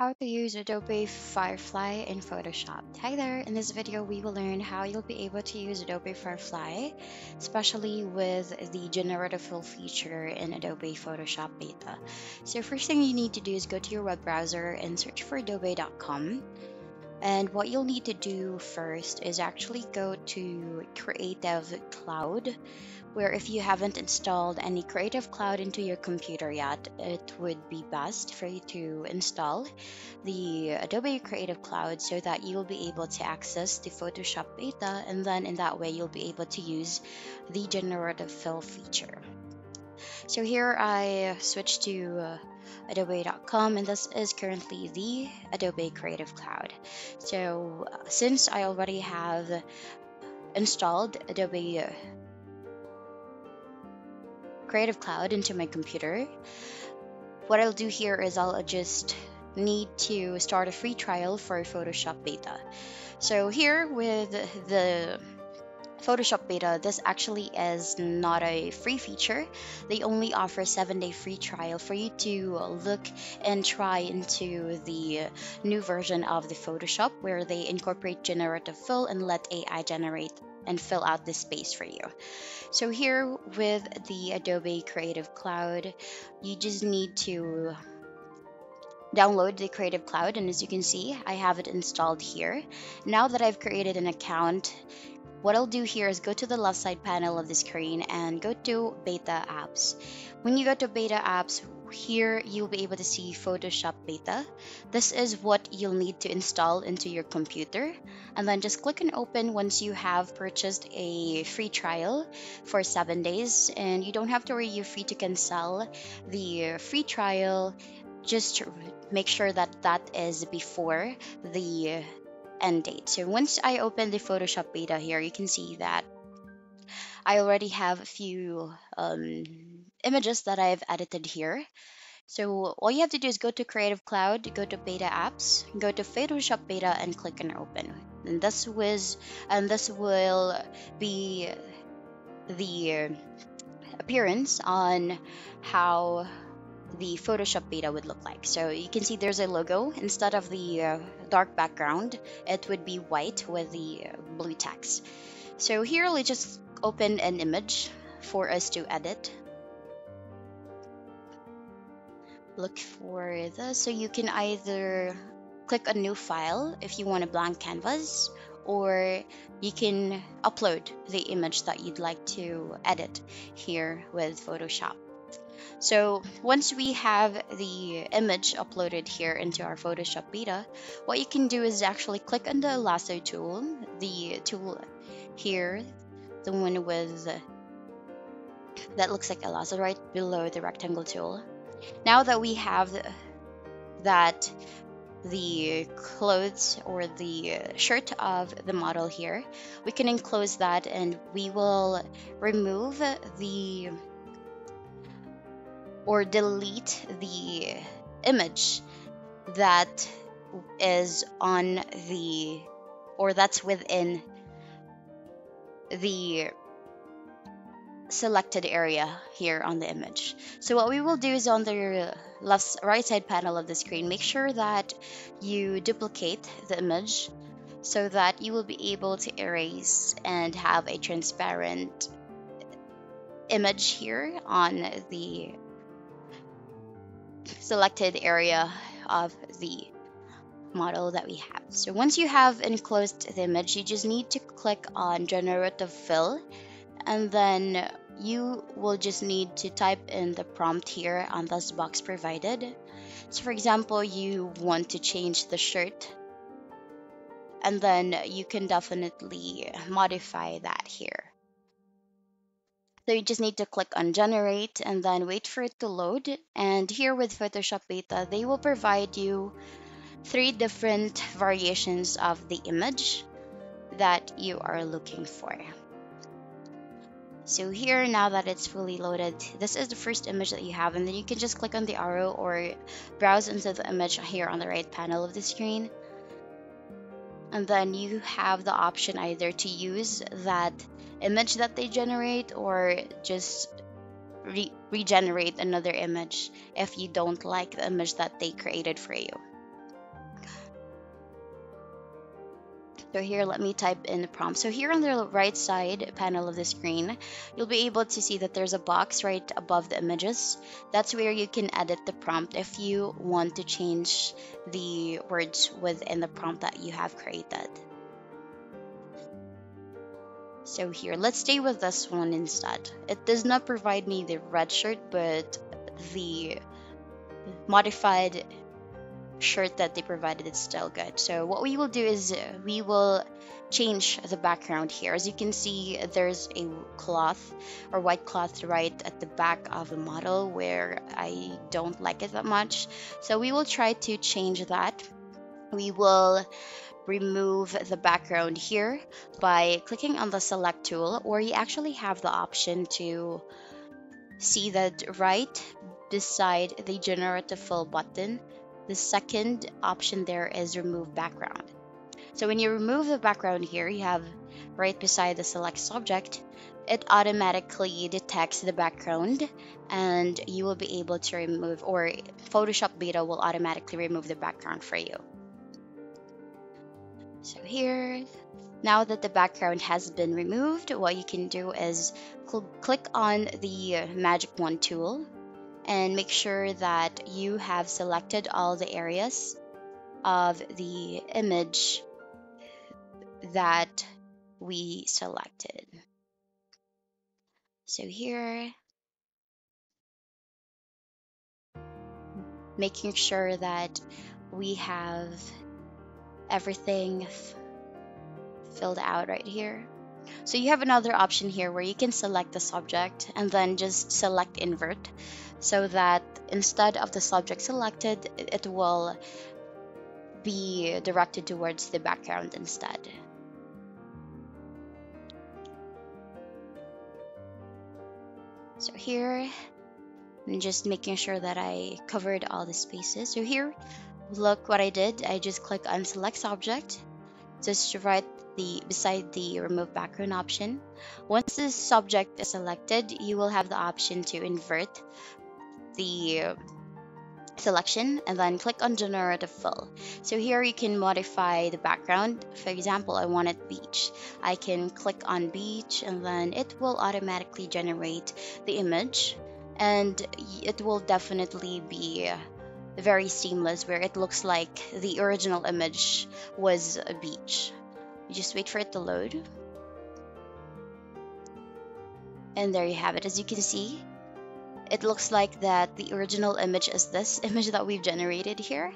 How to use Adobe Firefly in Photoshop. Hi there, in this video we will learn how you'll be able to use Adobe Firefly, especially with the generative fill feature in Adobe Photoshop Beta. So first thing you need to do is go to your web browser and search for adobe.com. And what you'll need to do first is actually go to Creative Cloud where if you haven't installed any Creative Cloud into your computer yet, it would be best for you to install the Adobe Creative Cloud so that you'll be able to access the Photoshop beta and then in that way you'll be able to use the generative fill feature. So here I switched to uh, adobe.com and this is currently the Adobe Creative Cloud. So uh, since I already have installed Adobe Creative Cloud into my computer. What I'll do here is I'll just need to start a free trial for Photoshop Beta. So here with the Photoshop Beta, this actually is not a free feature. They only offer a 7-day free trial for you to look and try into the new version of the Photoshop where they incorporate generative fill and let AI generate and fill out this space for you. So here with the Adobe Creative Cloud, you just need to download the Creative Cloud and as you can see, I have it installed here. Now that I've created an account, what I'll do here is go to the left side panel of the screen and go to Beta Apps. When you go to Beta Apps, here you'll be able to see Photoshop Beta. This is what you'll need to install into your computer and then just click and open once you have purchased a free trial for seven days and you don't have to worry you're free to cancel the free trial just make sure that that is before the end date. So once I open the Photoshop beta here, you can see that I already have a few um, images that I've edited here. So all you have to do is go to Creative Cloud, go to Beta Apps, go to Photoshop Beta, and click on Open. And this was, and this will be the appearance on how the Photoshop beta would look like. So you can see there's a logo. Instead of the uh, dark background, it would be white with the uh, blue text. So here let's just open an image for us to edit. Look for this. So you can either click a new file if you want a blank canvas or you can upload the image that you'd like to edit here with Photoshop. So once we have the image uploaded here into our Photoshop beta, what you can do is actually click on the lasso tool, the tool here, the one with that looks like a lasso right below the rectangle tool. Now that we have that the clothes or the shirt of the model here, we can enclose that and we will remove the or delete the image that is on the or that's within the selected area here on the image. So what we will do is on the left right side panel of the screen, make sure that you duplicate the image so that you will be able to erase and have a transparent image here on the selected area of the model that we have. So once you have enclosed the image, you just need to click on generative fill and then you will just need to type in the prompt here on this box provided. So for example, you want to change the shirt and then you can definitely modify that here. So you just need to click on generate and then wait for it to load. And here with Photoshop Beta, they will provide you three different variations of the image that you are looking for. So here, now that it's fully loaded, this is the first image that you have, and then you can just click on the arrow or browse into the image here on the right panel of the screen. And then you have the option either to use that image that they generate or just re regenerate another image if you don't like the image that they created for you. So here, let me type in the prompt. So here on the right side panel of the screen, you'll be able to see that there's a box right above the images. That's where you can edit the prompt if you want to change the words within the prompt that you have created. So here, let's stay with this one instead. It does not provide me the red shirt, but the modified shirt that they provided is still good. So what we will do is we will change the background here. As you can see, there's a cloth or white cloth right at the back of the model where I don't like it that much. So we will try to change that. We will remove the background here by clicking on the select tool or you actually have the option to see that right beside the generative fill button the second option there is remove background. So when you remove the background here, you have right beside the select subject, it automatically detects the background and you will be able to remove or Photoshop Beta will automatically remove the background for you. So here, now that the background has been removed, what you can do is cl click on the magic wand tool and make sure that you have selected all the areas of the image that we selected. So here, making sure that we have everything filled out right here. So you have another option here where you can select the subject and then just select invert so that instead of the subject selected, it will be directed towards the background instead. So here, I'm just making sure that I covered all the spaces. So here, look what I did. I just click on select subject, just right the beside the remove background option. Once the subject is selected, you will have the option to invert the selection and then click on generative fill. So here you can modify the background. For example I wanted beach. I can click on beach and then it will automatically generate the image. And it will definitely be very seamless where it looks like the original image was a beach you just wait for it to load and there you have it as you can see it looks like that the original image is this image that we've generated here.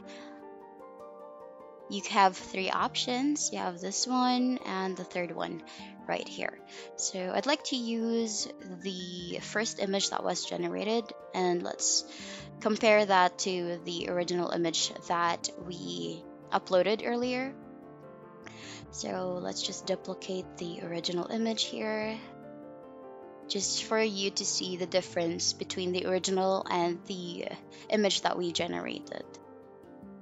You have three options. You have this one and the third one right here. So I'd like to use the first image that was generated and let's compare that to the original image that we uploaded earlier. So let's just duplicate the original image here just for you to see the difference between the original and the image that we generated.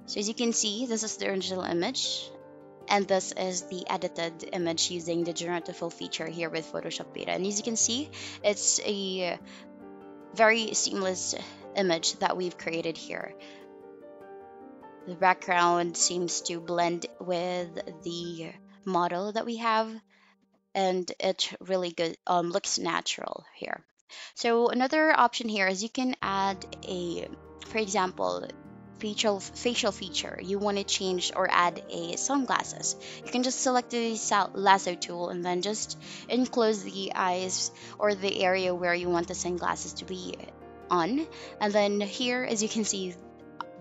So as you can see, this is the original image and this is the edited image using the generative fill feature here with Photoshop Beta. And as you can see, it's a very seamless image that we've created here. The background seems to blend with the model that we have and it really good um, looks natural here. So another option here is you can add a, for example, facial facial feature. You want to change or add a sunglasses. You can just select the lasso tool and then just enclose the eyes or the area where you want the sunglasses to be on. And then here, as you can see,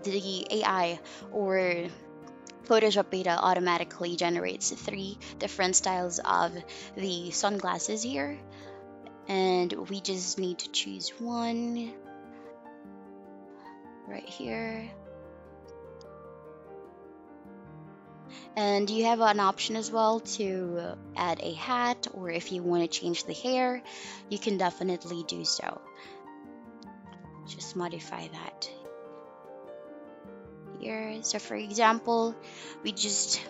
the AI or Photoshop Beta automatically generates three different styles of the sunglasses here. And we just need to choose one right here. And you have an option as well to add a hat or if you want to change the hair, you can definitely do so. Just modify that here. So for example, we just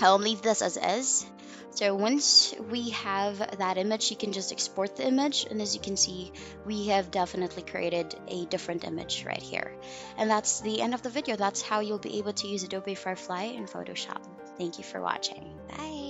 I'll leave this as is. So once we have that image, you can just export the image. And as you can see, we have definitely created a different image right here. And that's the end of the video. That's how you'll be able to use Adobe Firefly in Photoshop. Thank you for watching. Bye!